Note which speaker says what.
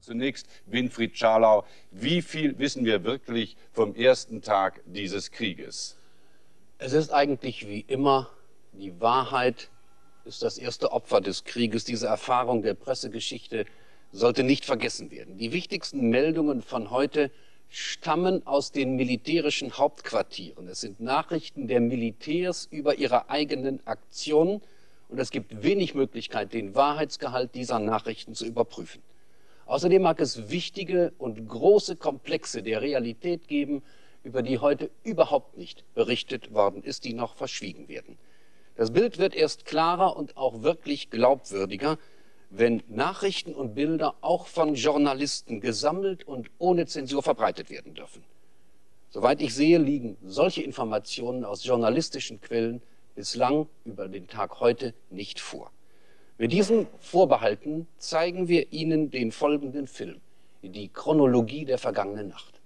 Speaker 1: Zunächst Winfried Scharlau. Wie viel wissen wir wirklich vom ersten Tag dieses Krieges?
Speaker 2: Es ist eigentlich wie immer, die Wahrheit ist das erste Opfer des Krieges. Diese Erfahrung der Pressegeschichte sollte nicht vergessen werden. Die wichtigsten Meldungen von heute stammen aus den militärischen Hauptquartieren. Es sind Nachrichten der Militärs über ihre eigenen Aktionen und es gibt wenig Möglichkeit, den Wahrheitsgehalt dieser Nachrichten zu überprüfen. Außerdem mag es wichtige und große Komplexe der Realität geben, über die heute überhaupt nicht berichtet worden ist, die noch verschwiegen werden. Das Bild wird erst klarer und auch wirklich glaubwürdiger, wenn Nachrichten und Bilder auch von Journalisten gesammelt und ohne Zensur verbreitet werden dürfen. Soweit ich sehe, liegen solche Informationen aus journalistischen Quellen bislang über den Tag heute nicht vor. Mit diesen Vorbehalten zeigen wir Ihnen den folgenden Film, die Chronologie der vergangenen Nacht.